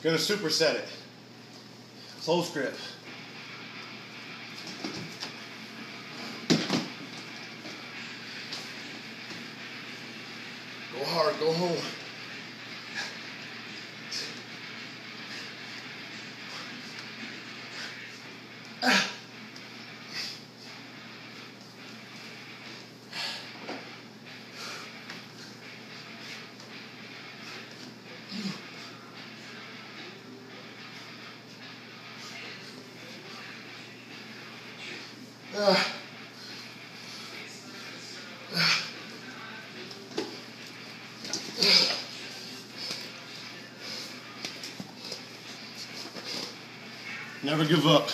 Gonna superset it. Close grip. Go hard, go home. Never give up.